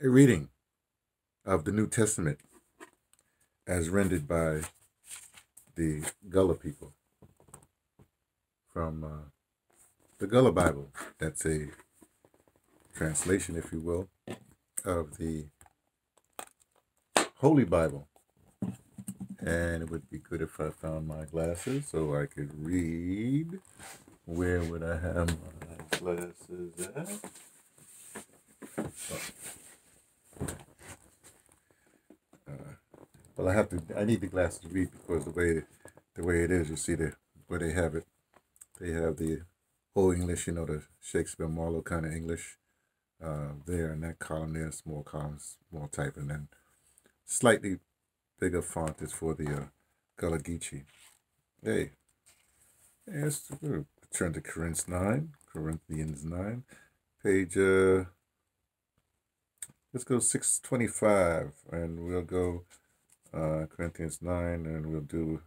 a reading of the New Testament as rendered by the Gullah people from uh, the Gullah Bible. That's a translation, if you will, of the Holy Bible. And it would be good if I found my glasses so I could read. Where would I have my glasses at? Uh, well, I have to. I need the glasses to read because the way the way it is, you see the where they have it. They have the old English, you know, the Shakespeare Marlowe kind of English uh, there in that column there, small columns, small type, and then slightly bigger font is for the uh, Gullah Geechee. Hey, yes, turn to Corinthians 9, Corinthians 9, page, uh, let's go 625, and we'll go uh, Corinthians 9, and we'll do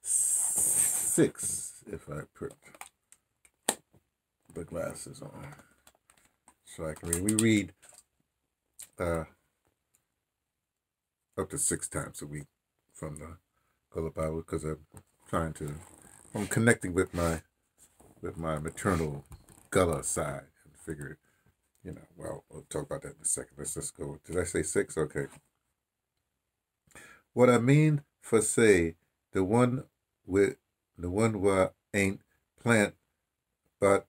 6 if I put the glasses on. So I can read. We read uh, up to six times a week from the Gullah Bible because I'm trying to, I'm connecting with my, with my maternal Gullah side and figured, you know, well, we'll talk about that in a second. Let's just go. Did I say six? Okay. What I mean for say, the one with, the one where ain't plant but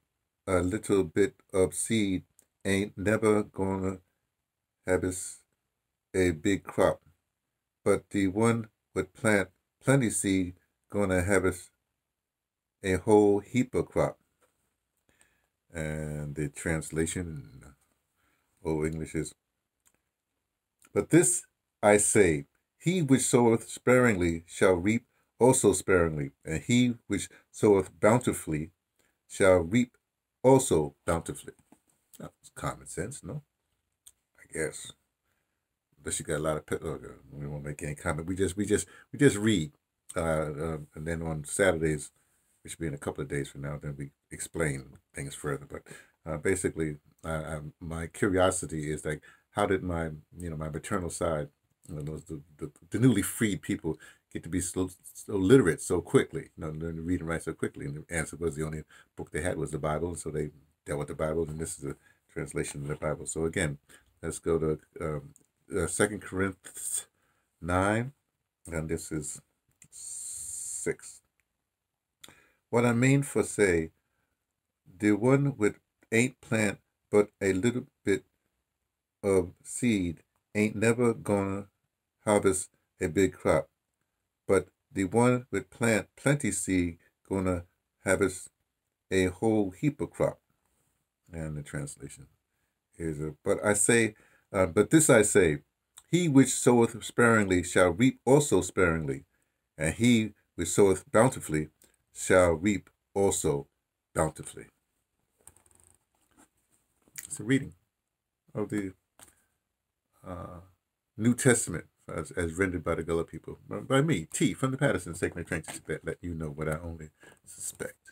a little bit of seed ain't never gonna have a big crop. But the one with plant plenty seed gonna have a whole heap of crop. And the translation Old English is, But this I say, he which soweth sparingly shall reap also sparingly, and he which soweth bountifully shall reap also bountifully. That's common sense, no? I guess. Unless you got a lot of people, uh, we won't make any comment. We just, we just, we just read, uh, uh, and then on Saturdays, which should be in a couple of days from now, then we explain things further. But uh, basically, uh, my curiosity is like, how did my, you know, my maternal side, you know, those the, the, the newly freed people get to be so, so literate so quickly, you know, learn to read and write so quickly. And the answer was the only book they had was the Bible, so they dealt with the Bible, and this is a translation of the Bible. So again, let's go to um, uh, Second Corinthians nine, and this is six. What I mean for say, the one with eight plant but a little bit of seed ain't never gonna harvest a big crop but the one with plant plenty seed gonna harvest a whole heap of crop. And the translation is, a, but I say, uh, but this I say, he which soweth sparingly shall reap also sparingly, and he which soweth bountifully shall reap also bountifully. It's a reading of the uh, New Testament as, as rendered by the Gullah people, by me, T from the Patterson Sacred Trenches, that let you know what I only suspect.